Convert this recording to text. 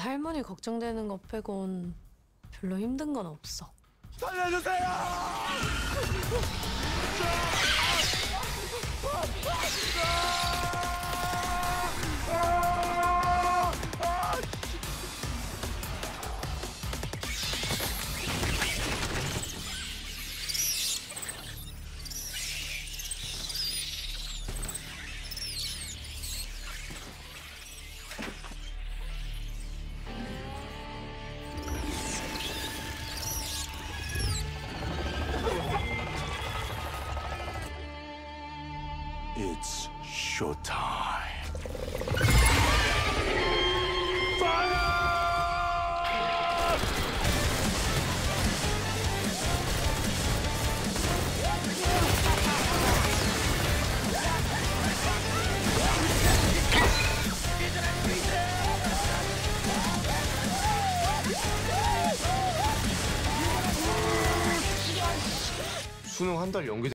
수능이 걱정되는 것 빼곤 별로 힘든 건 없어. It's showtime. 수능 한 달 연기